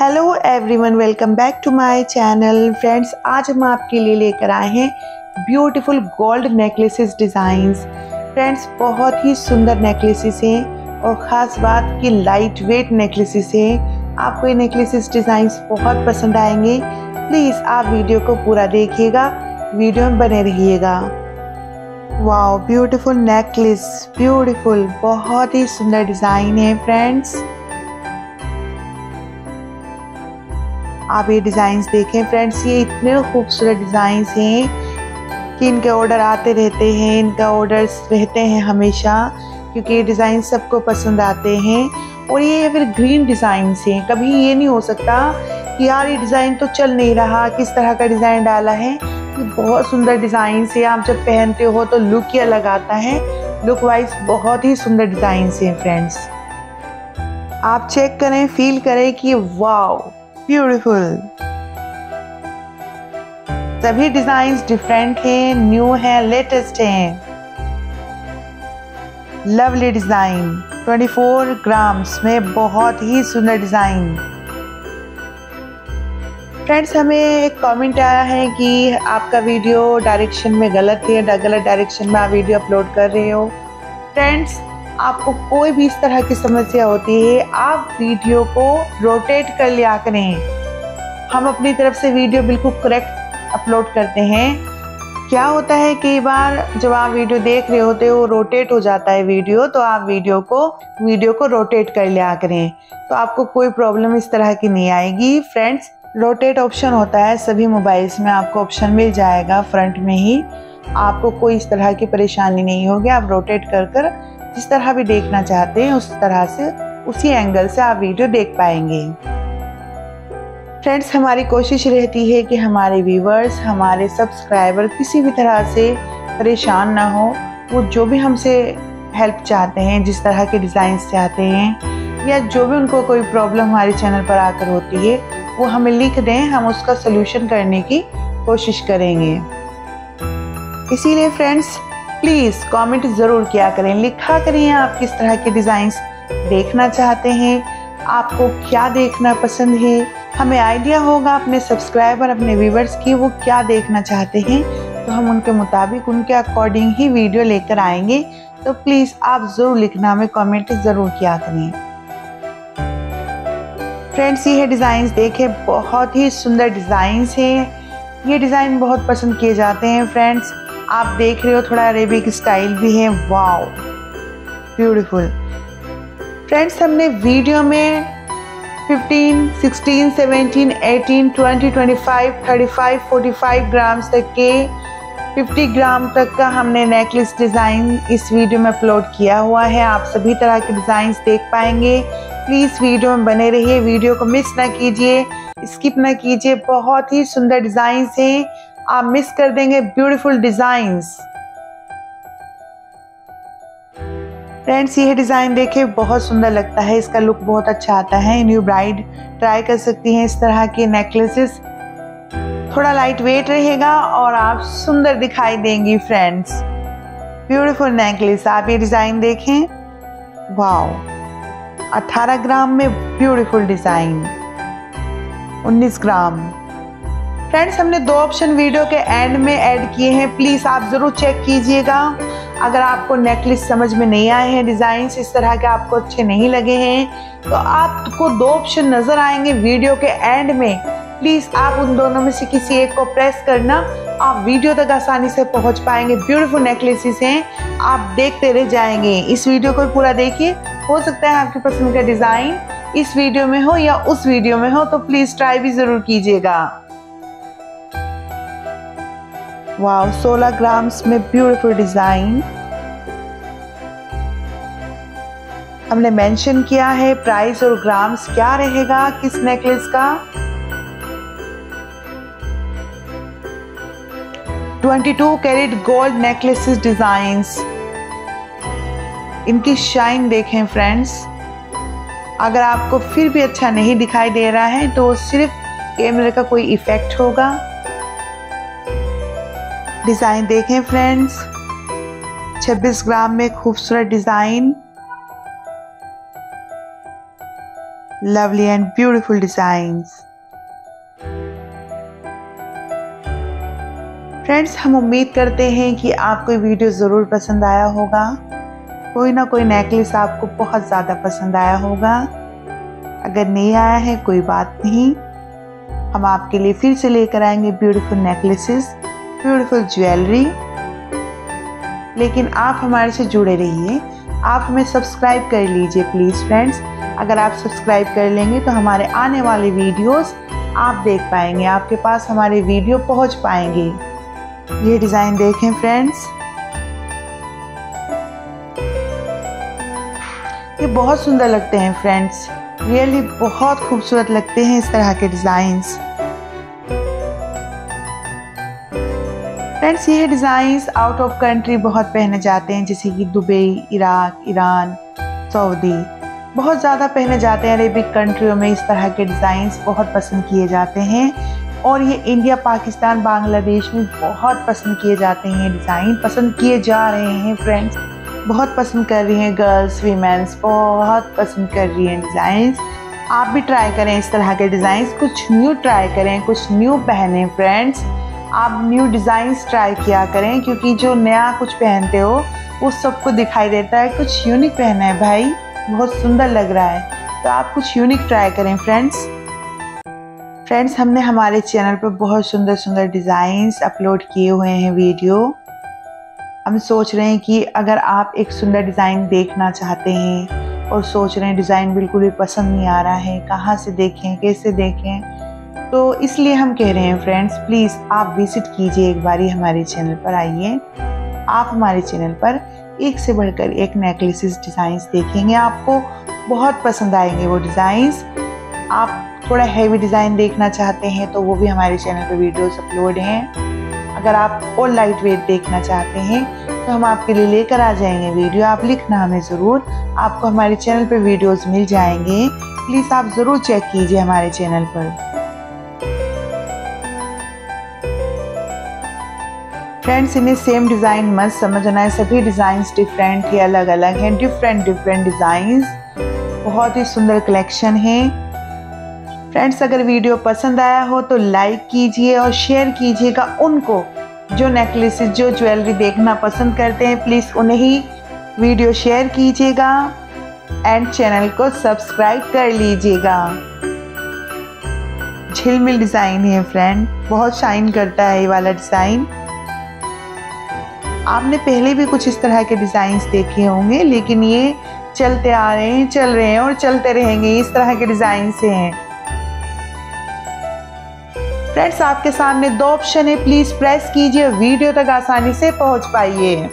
Hello everyone welcome back to my channel friends आज हम आपके लिए लेकर आए हैं beautiful gold necklaces designs friends बहुत ही सुंदर नेकलेसेस हैं और ख़ास बात कि लाइट वेट नेकलेसेस हैं। आपको ये नेकलेसेस डिज़ाइंस बहुत पसंद आएँगे। प्लीज़ आप वीडियो को पूरा देखिएगा वीडियो में बने रहिएगा। वाओ ब्यूटीफुल नेकलेस ब्यूटीफुल बहुत ही सुंदर डिज़ाइन है फ्रेंड्स आप ये डिज़ाइंस देखें। फ्रेंड्स ये इतने खूबसूरत डिज़ाइंस हैं कि इनके ऑर्डर आते रहते हैं, इनका ऑर्डर्स रहते हैं हमेशा, क्योंकि ये डिज़ाइन सबको पसंद आते हैं। और ये फिर ग्रीन डिज़ाइंस हैं, कभी ये नहीं हो सकता कि यार ये डिज़ाइन तो चल नहीं रहा, किस तरह का डिज़ाइन डाला है। ये बहुत सुंदर डिज़ाइन है, आप जब पहनते हो तो लुक ही अलग आता है। लुक वाइज बहुत ही सुंदर डिज़ाइन हैं फ्रेंड्स आप चेक करें फील करें कि, वाओ! ब्यूटीफुल सभी डिज़ाइन डिफरेंट हैं न्यू हैं लेटेस्ट हैं. लवली डिज़ाइन 24 ग्राम्स में बहुत ही सुंदर डिज़ाइन फ्रेंड्स हमें एक कमेंट आया है कि आपका वीडियो डायरेक्शन में गलत है, गलत डायरेक्शन में आप वीडियो अपलोड कर रहे हो. फ्रेंड्स आपको कोई भी इस तरह की समस्या होती है, आप वीडियो को रोटेट कर लिया करें। हम अपनी तरफ़ से वीडियो बिल्कुल करेक्ट अपलोड करते हैं। क्या होता है, कई बार जब आप वीडियो देख रहे होते हो रोटेट हो जाता है वीडियो तो आप वीडियो को वीडियो को रोटेट कर लिया करें। तो आपको कोई प्रॉब्लम इस तरह की नहीं आएगी। फ्रेंड्स रोटेट ऑप्शन होता है, सभी मोबाइल्स में आपको ऑप्शन मिल जाएगा फ्रंट में ही। आपको कोई इस तरह की परेशानी नहीं होगी, आप रोटेट कर कर जिस तरह भी देखना चाहते हैं, उस तरह से उसी एंगल से आप वीडियो देख पाएँगे। फ्रेंड्स हमारी कोशिश रहती है कि हमारे व्यूवर्स हमारे सब्सक्राइबर किसी भी तरह से परेशान ना हो। वो जो भी हमसे हेल्प चाहते हैं, जिस तरह के डिज़ाइन चाहते हैं, या जो भी उनको कोई प्रॉब्लम हमारे चैनल पर आकर होती है, वो हमें लिख दें, हम उसका सोल्यूशन करने की कोशिश करेंगे। इसीलिए फ्रेंड्स प्लीज़ कमेंट ज़रूर किया करें। लिखा करें आप किस तरह के डिज़ाइंस देखना चाहते हैं। आपको क्या देखना पसंद है? हमें आइडिया होगा अपने सब्सक्राइबर अपने व्यूवर्स की वो क्या देखना चाहते हैं। तो हम उनके मुताबिक उनके अकॉर्डिंग ही वीडियो लेकर आएँगे। तो प्लीज़ आप ज़रूर लिखना, हमें कमेंट ज़रूर किया करें फ्रेंड्स ये डिज़ाइंस देखें, बहुत ही सुंदर डिज़ाइंस हैं। ये डिज़ाइन बहुत पसंद किए जाते हैं फ्रेंड्स आप देख रहे हो थोड़ा अरेबिक स्टाइल भी है। वाओ। ब्यूटीफुल फ्रेंड्स हमने वीडियो में 15, 16, 17, 18, 20, 25, 35, 45 ग्राम्स तक के 50 ग्राम तक का हमने नेकलेस डिज़ाइन इस वीडियो में अपलोड किया हुआ है। आप सभी तरह के डिज़ाइन देख पाएँगे। प्लीज़ वीडियो में बने रहिए। वीडियो को मिस ना कीजिए। स्किप ना कीजिए। बहुत ही सुंदर डिज़ाइन हैं। आप मिस कर देंगे ब्यूटीफुल डिजाइंस फ्रेंड्स ये डिज़ाइन देखे बहुत सुंदर लगता है। इसका लुक बहुत अच्छा आता है। न्यू ब्राइड ट्राई कर सकती हैं इस तरह के नेकलेसेस थोड़ा लाइट वेट रहेगा और आप सुंदर दिखाई देंगी फ्रेंड्स ब्यूटीफुल नेकलेस आप ये डिज़ाइन देखें। वाओ 18 ग्राम में ब्यूटीफुल डिज़ाइन 19 ग्राम। फ्रेंड्स हमने दो ऑप्शन वीडियो के एंड में ऐड किए हैं। प्लीज़ आप ज़रूर चेक कीजिएगा। अगर आपको नेकलेस समझ में नहीं आए हैं डिज़ाइन इस तरह के आपको अच्छे नहीं लगे हैं तो आपको दो ऑप्शन नज़र आएँगे वीडियो के एंड में। प्लीज़ आप उन दोनों में से किसी एक को प्रेस करना। आप वीडियो तक आसानी से पहुँच पाएँगे। ब्यूटीफुल नेकलेसेस हैं। आप देखते रह जाएँगे। इस वीडियो को पूरा देखिए। हो सकता है आपकी पसंद का डिज़ाइन इस वीडियो में हो या उस वीडियो में हो तो प्लीज़ ट्राई भी ज़रूर कीजिएगा। वाओ 16 ग्राम्स में ब्यूटीफुल डिज़ाइन हमने मेंशन किया है प्राइस और ग्राम्स क्या रहेगा, किस नेकलेस का? 22 कैरेट गोल्ड नेकलेसेस डिजाइंस इनकी शाइन देखें फ्रेंड्स अगर आपको फिर भी अच्छा नहीं दिखाई दे रहा है तो सिर्फ़ कैमरे का कोई इफ़ेक्ट होगा। डिज़ाइन देखें फ्रेंड्स 26 ग्राम में खूबसूरत design lovely and beautiful designs. Friends हम उम्मीद करते हैं कि आपको वीडियो ज़रूर पसंद आया होगा। कोई ना कोई नेकलेस आपको बहुत ज़्यादा पसंद आया होगा। अगर नहीं आया है, कोई बात नहीं। हम आपके लिए फिर से लेकर आएँगे ब्यूटीफुल नेकलेसेस ब्यूटीफुल ज्वेलरी लेकिन आप हमारे से जुड़े रहिए। आप हमें सब्सक्राइब कर लीजिए प्लीज़ फ्रेंड्स अगर आप सब्सक्राइब कर लेंगे तो हमारे आने वाले वीडियोस आप देख पाएँगे, आपके पास हमारे वीडियो पहुँच पाएँगे। ये डिज़ाइन देखें फ्रेंड्स ये बहुत सुंदर लगते हैं फ्रेंड्स रियली बहुत खूबसूरत लगते हैं इस तरह के डिज़ाइंस फ्रेंड्स, ये डिज़ाइंस आउट ऑफ़ कंट्री बहुत पहने जाते हैं, जैसे कि दुबई, इराक, ईरान, सऊदी। बहुत ज़्यादा पहने जाते हैं, अरेबिक कंट्रियों में इस तरह के डिज़ाइंस बहुत पसंद किए जाते हैं। और ये इंडिया पाकिस्तान बांग्लादेश में बहुत पसंद किए जाते हैं डिज़ाइन पसंद किए जा रहे हैं फ्रेंड्स बहुत पसंद कर रही हैं गर्ल्स वीमेंस बहुत पसंद कर रही हैं डिज़ाइंस आप भी ट्राई करें इस तरह के डिज़ाइंस कुछ न्यू ट्राई करें, कुछ न्यू पहने फ्रेंड्स आप न्यू डिज़ाइंस ट्राई किया करें, क्योंकि जो नया कुछ पहनते हो, वो सबको दिखाई देता है। कुछ यूनिक पहना है भाई, बहुत सुंदर लग रहा है। तो आप कुछ यूनिक ट्राई करें फ्रेंड्स फ्रेंड्स हमने हमारे चैनल पर बहुत सुंदर सुंदर डिज़ाइंस अपलोड किए हुए हैं वीडियो हम सोच रहे हैं कि अगर आप एक सुंदर डिज़ाइन देखना चाहते हैं, और सोच रहे हैं डिज़ाइन बिल्कुल भी पसंद नहीं आ रहा है, कहाँ से देखें, कैसे देखें तो इसलिए हम कह रहे हैं फ्रेंड्स प्लीज़ आप विज़िट कीजिए एक बारी हमारे चैनल पर आइए। आप हमारे चैनल पर एक से बढ़कर एक नेकलेसेस डिज़ाइंस देखेंगे। आपको बहुत पसंद आएँगे वो डिज़ाइंस आप थोड़ा हैवी डिज़ाइन देखना चाहते हैं तो वो भी हमारे चैनल पर वीडियोस अपलोड हैं। अगर आप और लाइट वेट देखना चाहते हैं तो हम आपके लिए लेकर आ जाएँगे वीडियो आप लिखना हमें ज़रूर। आपको हमारे चैनल पर वीडियोस मिल जाएँगे। प्लीज़ आप ज़रूर चेक कीजिए हमारे चैनल पर। फ्रेंड्स इन्हें सेम डिज़ाइन मत समझना है। सभी डिज़ाइन डिफरेंट ही अलग अलग हैं। डिफरेंट डिफरेंट डिज़ाइन बहुत ही सुंदर कलेक्शन है। फ्रेंड्स अगर वीडियो पसंद आया हो तो लाइक कीजिए और शेयर कीजिएगा उनको। जो नेकलेसेस जो ज्वेलरी देखना पसंद करते हैं प्लीज़ उन्हें ही वीडियो शेयर कीजिएगा। एंड चैनल को सब्सक्राइब कर लीजिएगा। झिलमिल डिज़ाइन है फ्रेंड बहुत शाइन करता है ये वाला डिज़ाइन आपने पहले भी कुछ इस तरह के डिज़ाइंस देखे होंगे, लेकिन ये चलते आ रहे हैं, चल रहे हैं और चलते रहेंगे, इस तरह के डिज़ाइन से हैं। फ्रेंड्स आपके सामने दो ऑप्शन है। प्लीज़ प्रेस कीजिए, वीडियो तक आसानी से पहुँच पाइए।